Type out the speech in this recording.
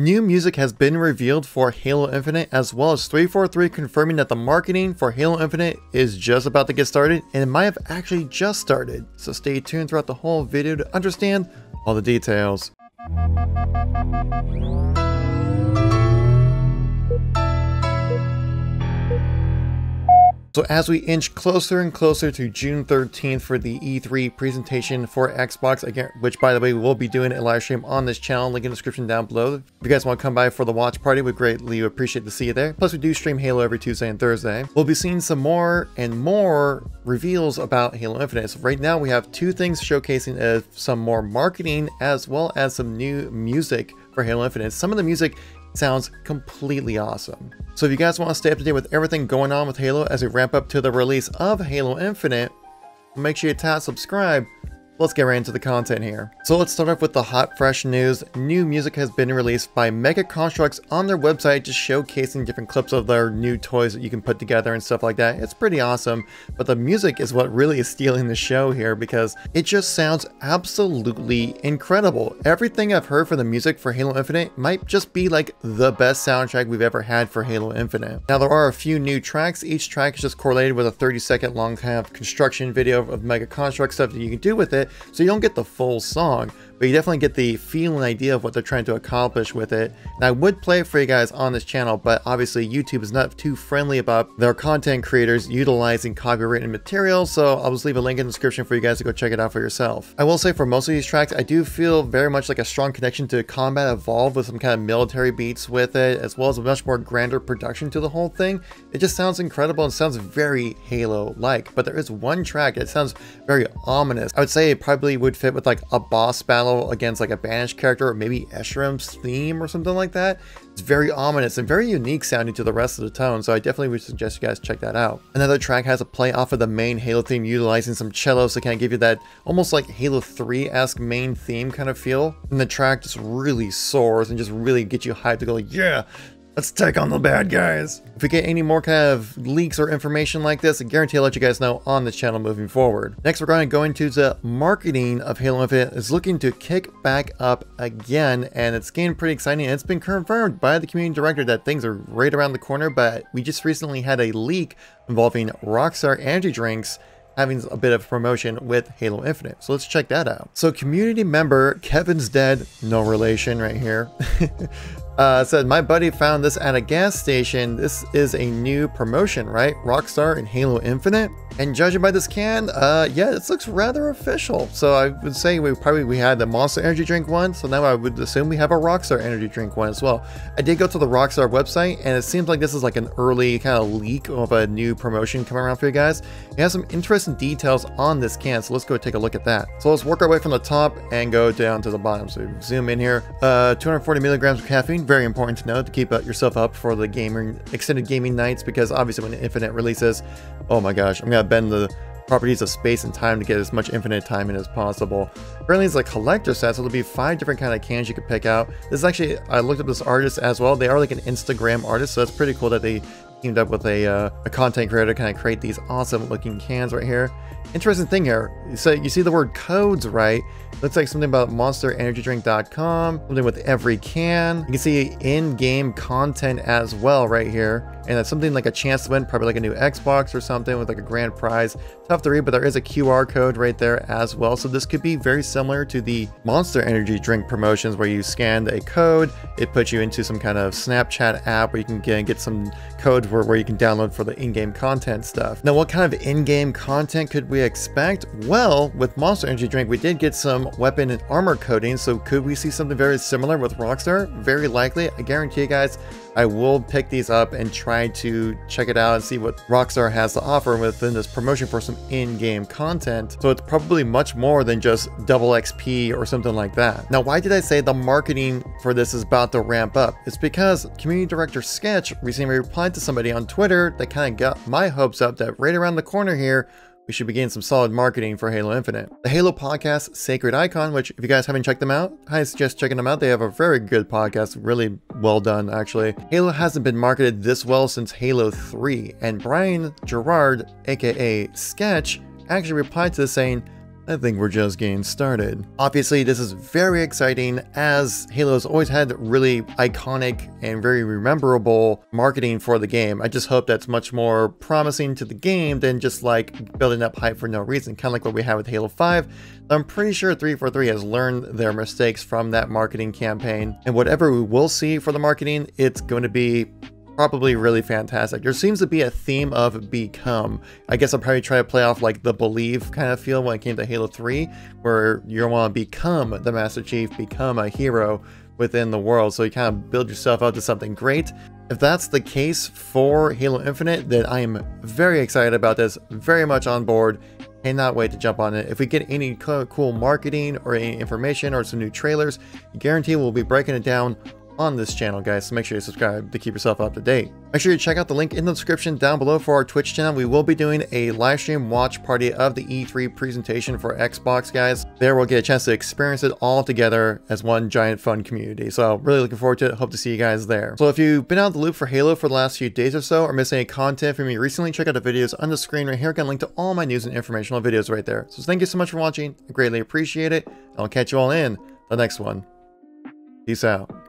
New music has been revealed for Halo Infinite as well as 343 confirming that the marketing for Halo Infinite is just about to get started and it might have actually just started. So stay tuned throughout the whole video to understand all the details. So as we inch closer and closer to June 13th for the E3 presentation for Xbox, again, which by the way, we'll be doing a live stream on this channel, link in the description down below. If you guys want to come by for the watch party, we greatly appreciate to see you there. Plus we do stream Halo every Tuesday and Thursday. We'll be seeing some more and more reveals about Halo Infinite. So right now we have two things showcasing uh, some more marketing as well as some new music for Halo Infinite. Some of the music sounds completely awesome. So if you guys want to stay up to date with everything going on with Halo as we ramp up to the release of Halo Infinite, make sure you tap subscribe let's get right into the content here. So let's start off with the hot fresh news. New music has been released by Mega Construx on their website just showcasing different clips of their new toys that you can put together and stuff like that. It's pretty awesome, but the music is what really is stealing the show here because it just sounds absolutely incredible. Everything I've heard for the music for Halo Infinite might just be like the best soundtrack we've ever had for Halo Infinite. Now there are a few new tracks. Each track is just correlated with a 30 second long kind of construction video of Mega Construx stuff that you can do with it so you don't get the full song, but you definitely get the feel and idea of what they're trying to accomplish with it. And I would play it for you guys on this channel, but obviously YouTube is not too friendly about their content creators utilizing copyrighted material, so I'll just leave a link in the description for you guys to go check it out for yourself. I will say for most of these tracks, I do feel very much like a strong connection to Combat Evolved with some kind of military beats with it, as well as a much more grander production to the whole thing. It just sounds incredible and sounds very Halo-like, but there is one track that sounds very ominous. I would say it probably would fit with like a boss battle battle against like a banished character or maybe Escharum's theme or something like that. It's very ominous and very unique sounding to the rest of the tone, so I definitely would suggest you guys check that out. Another track has a play off of the main Halo theme utilizing some cellos to kind of give you that almost like Halo 3-esque main theme kind of feel. And the track just really soars and just really gets you hyped to go like, yeah, Let's take on the bad guys. If we get any more kind of leaks or information like this, I guarantee I'll let you guys know on this channel moving forward. Next, we're going to go into the marketing of Halo Infinite is looking to kick back up again, and it's getting pretty exciting. And it's been confirmed by the community director that things are right around the corner, but we just recently had a leak involving Rockstar energy drinks having a bit of promotion with Halo Infinite. So let's check that out. So community member Kevin's Dead, no relation right here, Uh, said, my buddy found this at a gas station. This is a new promotion, right? Rockstar and Halo Infinite. And judging by this can, uh, yeah, this looks rather official. So I would say we probably we had the Monster Energy drink one, so now I would assume we have a Rockstar Energy drink one as well. I did go to the Rockstar website, and it seems like this is like an early kind of leak of a new promotion coming around for you guys. It has some interesting details on this can, so let's go take a look at that. So let's work our way from the top and go down to the bottom. So zoom in here. Uh, 240 milligrams of caffeine, very important to know to keep yourself up for the gaming extended gaming nights because obviously when Infinite releases, oh my gosh, I'm gonna bend the properties of space and time to get as much infinite time in as possible. Currently it's a collector set, so there'll be five different kind of cans you can pick out. This is actually, I looked up this artist as well. They are like an Instagram artist, so that's pretty cool that they teamed up with a, uh, a content creator to kind of create these awesome looking cans right here. Interesting thing here, so you see the word codes right, looks like something about monsterenergydrink.com, something with every can. You can see in-game content as well right here. And that's something like a chance to win, probably like a new Xbox or something with like a grand prize. Tough to read, but there is a QR code right there as well. So this could be very similar to the Monster Energy drink promotions where you scan a code, it puts you into some kind of Snapchat app where you can get, get some code where, where you can download for the in-game content stuff. Now, what kind of in-game content could we expect? Well, with Monster Energy Drink, we did get some weapon and armor coating, so could we see something very similar with Rockstar? Very likely. I guarantee you guys, I will pick these up and try to check it out and see what Rockstar has to offer within this promotion for some in-game content. So it's probably much more than just double XP or something like that. Now, why did I say the marketing for this is about to ramp up? It's because community director Sketch recently replied to somebody on Twitter that kind of got my hopes up that right around the corner here, we should begin some solid marketing for Halo Infinite. The Halo podcast, Sacred Icon, which if you guys haven't checked them out, I suggest checking them out. They have a very good podcast, really well done actually. Halo hasn't been marketed this well since Halo 3, and Brian Jarrard, aka Sketch, actually replied to this saying, I think we're just getting started. Obviously, this is very exciting as Halo's always had really iconic and very rememberable marketing for the game. I just hope that's much more promising to the game than just like building up hype for no reason, kind of like what we have with Halo 5. I'm pretty sure 343 has learned their mistakes from that marketing campaign, and whatever we will see for the marketing, it's going to be probably really fantastic. There seems to be a theme of become. I guess I'll probably try to play off like the believe kind of feel when it came to Halo 3, where you want to become the Master Chief, become a hero within the world. So you kind of build yourself up to something great. If that's the case for Halo Infinite, then I am very excited about this, very much on board, cannot wait to jump on it. If we get any cool marketing or any information or some new trailers, guarantee we'll be breaking it down on this channel, guys, so make sure you subscribe to keep yourself up to date. Make sure you check out the link in the description down below for our Twitch channel. We will be doing a live stream watch party of the E3 presentation for Xbox, guys. There we'll get a chance to experience it all together as one giant fun community. So really looking forward to it. Hope to see you guys there. So if you've been out of the loop for Halo for the last few days or so, or missed any content from me recently, check out the videos on the screen right here. Got a link to all my news and informational videos right there. So thank you so much for watching. I greatly appreciate it. I'll catch you all in the next one. Peace out.